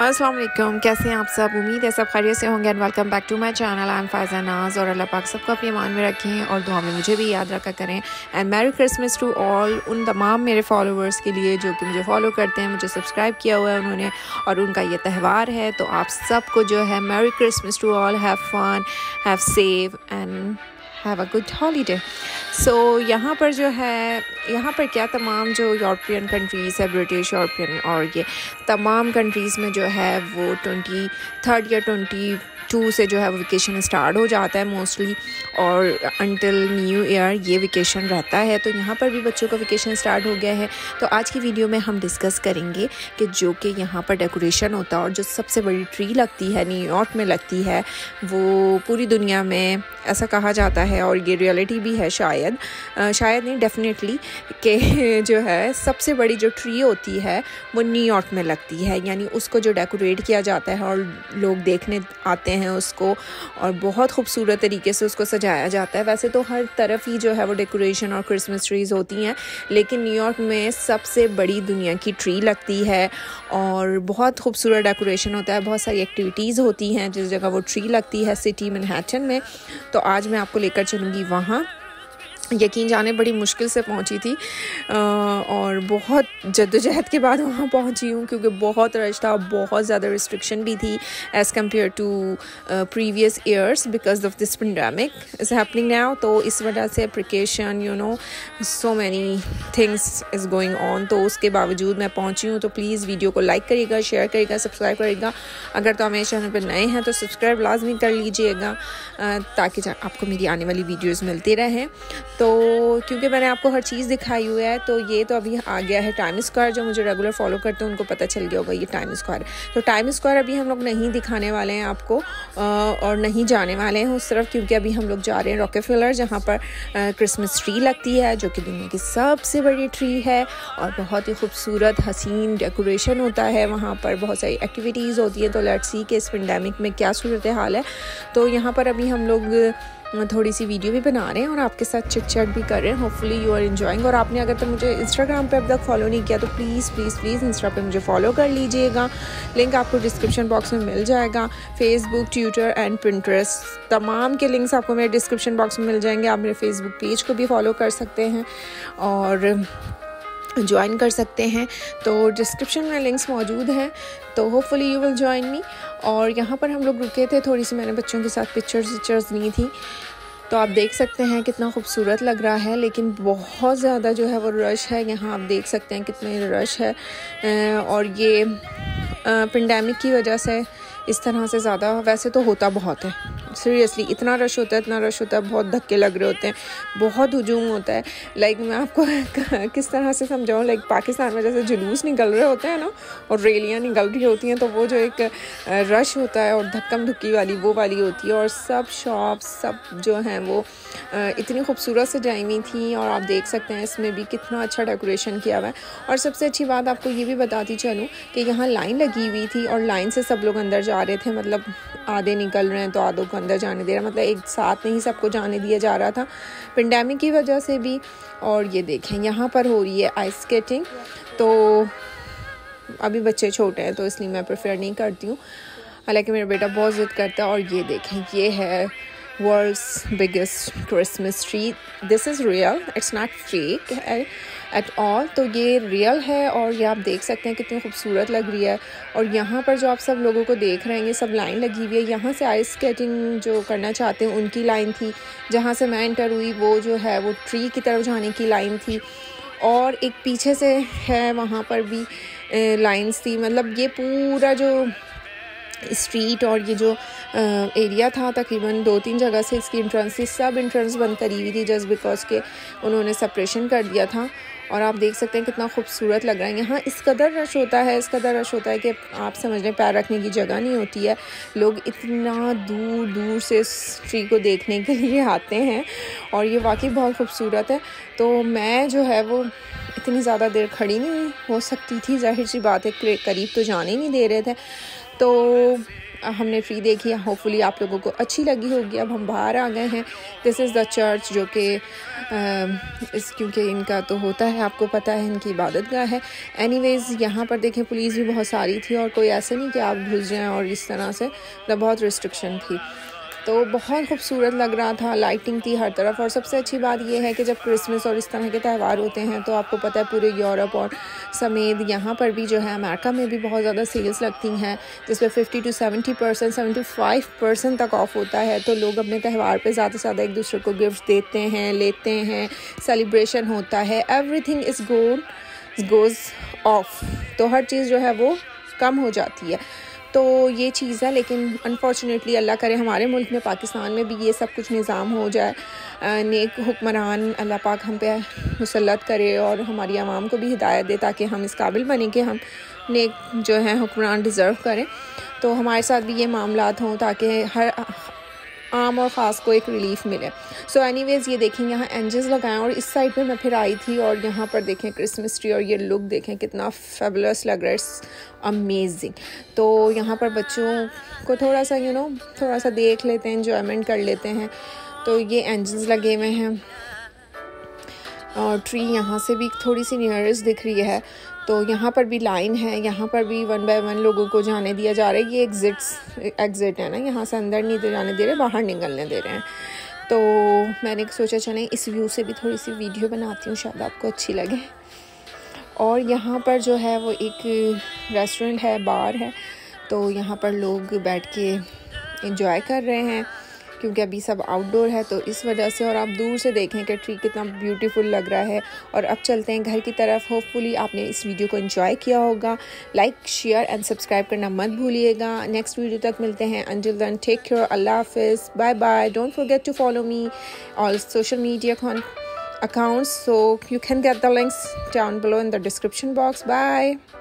वालेकुम। कैसे हैं आप सब? उम्मीद है सब खैरियत से होंगे। And welcome back to my channel I am Faiza Naaz और अल्लाह पाक सबको अपने मान में रखें और दुआ में मुझे भी याद रखा करें। And merry Christmas to all उन तमाम मेरे फॉलोअर्स के लिए जो कि मुझे फॉलो करते हैं, मुझे सब्सक्राइब किया हुआ है उन्होंने। और उनका ये त्यौहार है तो आप सबको जो है merry Christmas to all have fun have safe and have a good holiday so so, यहाँ पर जो है यहाँ पर क्या तमाम जो यूरोपियन कंट्रीज़ है ब्रिटिश यूरोपियन और ये तमाम कंट्रीज़ में जो है वो ट्वेंटी थर्ड या ट्वेंटी टू से जो है वो वेकेशन स्टार्ट हो जाता है मोस्टली और अनटिल न्यू ईयर ये वेकेशन रहता है। तो यहाँ पर भी बच्चों का वेकेशन स्टार्ट हो गया है। तो आज की वीडियो में हम डिस्कस करेंगे कि जो कि यहाँ पर डेकोरेशन होता है और जो सबसे बड़ी ट्री लगती है न्यूयॉर्क में लगती है वो पूरी दुनिया में ऐसा कहा जाता है और ये रियलिटी भी है शायद। आ, शायद नहीं डेफिनेटली कि जो है सबसे बड़ी जो ट्री होती है वो न्यूयॉर्क में लगती है। यानी उसको जो डेकोरेट किया जाता है और लोग देखने आते हैं उसको और बहुत खूबसूरत तरीके से उसको सजाया जाता है। वैसे तो हर तरफ़ ही जो है वो डेकोरेशन और क्रिसमस ट्रीज़ होती हैं लेकिन न्यूयॉर्क में सबसे बड़ी दुनिया की ट्री लगती है और बहुत खूबसूरत डेकोरेशन होता है। बहुत सारी एक्टिविटीज़ होती हैं जिस जगह वो ट्री लगती है सिटी मैनहट्टन में। तो आज मैं आपको लेकर चलूँगी वहाँ। यकीन जाने बड़ी मुश्किल से पहुँची थी। और बहुत जद्दोजहद के बाद वहाँ पहुँची हूँ क्योंकि बहुत रश था, बहुत ज़्यादा रिस्ट्रिक्शन भी थी as compared to previous years because of this pandemic is happening now तो इस वजह से precaution you know so many things is going on तो उसके बावजूद मैं पहुँची हूँ तो प्लीज़ वीडियो को लाइक करिएगा शेयर करिएगा सब्सक्राइब करिएगा। अगर तो हमारे चैनल पर नए हैं तो सब्सक्राइब लाजमी कर लीजिएगा ताकि आपको मेरी आने वाली वीडियोज़ मिलती रहें। तो क्योंकि मैंने आपको हर चीज़ दिखाई हुई है तो ये तो अभी आ गया है टाइम स्क्वायर जो मुझे रेगुलर फॉलो करते हैं, उनको पता चल गया होगा ये टाइम स्क्वायर तो टाइम स्क्वायर अभी हम लोग नहीं दिखाने वाले हैं आपको और नहीं जाने वाले हैं उस तरफ़, क्योंकि अभी हम लोग जा रहे हैं रॉके फिलर जहाँ पर क्रिसमस ट्री लगती है, जो कि दुनिया की सबसे बड़ी ट्री है, और बहुत ही खूबसूरत, हसीन डेकोरेशन होता है वहाँ पर। बहुत सारी एक्टिविटीज़ होती हैं तो लेट सी के इस पेंडेमिक में क्या सूरत हाल है। तो यहाँ पर अभी हम लोग थोड़ी सी वीडियो भी बना रहे हैं और आपके साथ चिट चैट भी कर रहे हैं। होपफुली यू आर इन्जॉइंग और आपने अगर तो मुझे इंस्टाग्राम पे अब तक फॉलो नहीं किया तो प्लीज़ प्लीज़ प्लीज़ इंस्टा पे मुझे फॉलो कर लीजिएगा। लिंक आपको डिस्क्रिप्शन बॉक्स में मिल जाएगा। फेसबुक ट्विटर एंड प्रिंट्रेस्ट तमाम के लिंक्स आपको मेरे डिस्क्रिप्शन बॉक्स में मिल जाएँगे। आप मेरे फेसबुक पेज को भी फॉलो कर सकते हैं और ज्वाइन कर सकते हैं। तो डिस्क्रिप्शन में लिंक्स मौजूद हैं। तो hopefully you will join me और यहाँ पर हम लोग रुके थे थोड़ी सी मैंने बच्चों के साथ पिक्चर्स विक्चर्स ली थी। तो आप देख सकते हैं कितना खूबसूरत लग रहा है, लेकिन बहुत ज़्यादा जो है वो रश है। यहाँ आप देख सकते हैं कितने रश है। और ये पेंडेमिक की वजह से इस तरह से ज़्यादा, वैसे तो होता बहुत है। सीरियसली इतना रश होता है, इतना रश होता है, बहुत धक्के लग रहे होते हैं, बहुत हजूम होता है। लाइक मैं आपको किस तरह से समझाऊँ? लाइक पाकिस्तान में जैसे जुलूस निकल रहे होते हैं ना, और रैलियाँ निकल रही होती हैं तो वो जो एक रश होता है और धक्कम धुक्की वाली, वो वाली होती है, और सब शॉप सब जो हैं वो इतनी खूबसूरत सजाई हुई थी, और आप देख सकते हैं इसमें भी कितना अच्छा डेकोरेशन किया हुआ है। और सबसे अच्छी बात आपको ये भी बताती चलूँ कि यहाँ लाइन लगी हुई थी, और लाइन से सब लोग अंदर जा रहे थे मतलब आधे निकल रहे हैं तो आधों को अंदर जाने दे रहा मतलब एक साथ नहीं सबको जाने दिया जा रहा था पेंडेमिक की वजह से भी, और ये देखें, यहाँ पर हो रही है आइस स्केटिंग तो अभी बच्चे छोटे हैं तो इसलिए मैं प्रेफर नहीं करती हूँ हालाँकि मेरा बेटा बहुत ज़िद करता है, और ये देखें, ये है world's biggest Christmas tree. This is real. It's not fake at all तो ये रियल है और ये आप देख सकते हैं कितनी खूबसूरत लग रही है। और यहाँ पर जो आप सब लोगों को देख रहे हैं, ये सब लाइन लगी हुई है। यहाँ से आइस स्केटिंग जो करना चाहते हैं, उनकी लाइन थी। जहाँ से मैं इंटर हुई, वो जो है, वो ट्री की तरफ़ जाने की लाइन थी। और एक पीछे से है, वहाँ पर भी लाइंस थी। मतलब ये पूरा जो स्ट्रीट और ये जो एरिया था, तकरीबन दो तीन जगह से इसकी इंट्रेंस थी। सब इंट्रेंस बंद करी हुई थी जस्ट बिकॉज़ के उन्होंने सप्रेशन कर दिया था। और आप देख सकते हैं कितना खूबसूरत लग रहा है। यहाँ इस कदर रश होता है, इस कदर रश होता है कि आप समझ लें पैर रखने की जगह नहीं होती है। लोग इतना दूर दूर से इस ट्री को देखने के लिए आते हैं और ये वाकई बहुत खूबसूरत है। तो मैं जो है वो इतनी ज़्यादा देर खड़ी नहीं हो सकती थी, ज़ाहिर सी बात है करीब तो जाने ही नहीं दे रहे थे। तो हमने फ्री देखी होपफुली आप लोगों को अच्छी लगी होगी। अब हम बाहर आ गए हैं। दिस इज़ द चर्च जो कि इस क्योंकि इनका तो होता है, आपको पता है, इनकी इबादत गाह है। एनीवेज यहाँ पर देखें पुलिस भी बहुत सारी थी और कोई ऐसे नहीं कि आप घुस जाएँ और इस तरह से बहुत रिस्ट्रिक्शन थी। तो बहुत खूबसूरत लग रहा था लाइटिंग थी हर तरफ़ और सबसे अच्छी बात यह है कि जब क्रिसमस और इस तरह के त्यौहार होते हैं तो आपको पता है पूरे यूरोप और समेत यहाँ पर भी जो है अमेरिका में भी बहुत ज़्यादा सेल्स लगती हैं, जिसमें fifty to seventy percent seventy five percent तक ऑफ़ होता है। तो लोग अपने त्यौहार पर ज़्यादा से ज़्यादा एक दूसरे को गिफ्ट देते हैं, लेते हैं सेलिब्रेशन होता है। Everything is goal goes off तो हर चीज़ जो है वो कम हो जाती है। तो ये चीज़ है, लेकिन अनफॉर्चुनेटली अल्लाह करे हमारे मुल्क में, पाकिस्तान में भी ये सब कुछ निज़ाम हो जाए। नेक हुक्मरान अल्लाह पाक हम पे मुसलत करे और हमारी आवाम को भी हिदायत दे ताकि हम इस काबिल बने कि हम नेक जो है, हुक्मरान डिज़र्व करें। तो हमारे साथ भी ये मामला हों ताकि हर आम और ख़ास को एक रिलीफ मिले। सो so एनीवेज़ ये देखें यहाँ एंजल्स लगाएँ और इस साइड पे मैं फिर आई थी और यहाँ पर देखें क्रिसमस ट्री और ये लुक देखें कितना फेबुलस लग रहा है। अमेजिंग तो यहाँ पर बच्चों को थोड़ा सा यू you नो know, थोड़ा सा देख लेते हैं इंजॉयमेंट कर लेते हैं। तो ये एंजल्स लगे हुए हैं। और ट्री यहाँ से भी थोड़ी सी नियरेस्ट दिख रही है। तो यहाँ पर भी लाइन है, यहाँ पर भी वन बाय वन लोगों को जाने दिया जा रहा है। ये एग्ज़िट्स एग्ज़िट है ना, यहाँ से अंदर नहीं दे जाने दे रहे, बाहर निकलने दे रहे हैं। तो मैंने सोचा चले इस व्यू से भी थोड़ी सी वीडियो बनाती हूँ, शायद आपको अच्छी लगे। और यहाँ पर जो है वो एक रेस्टोरेंट है बार है तो यहाँ पर लोग बैठ के इंजॉय कर रहे हैं। क्योंकि अभी सब आउटडोर है तो इस वजह से और आप दूर से देखें कि ट्री कितना ब्यूटीफुल लग रहा है। और अब चलते हैं घर की तरफ़। होपफुली आपने इस वीडियो को इन्जॉय किया होगा। लाइक शेयर एंड सब्सक्राइब करना मत भूलिएगा। नेक्स्ट वीडियो तक मिलते हैं। Until then take care Allah हाफिज़। Bye bye don't forget to follow me all social media accounts. So, you can get the links down below in the description box. Bye.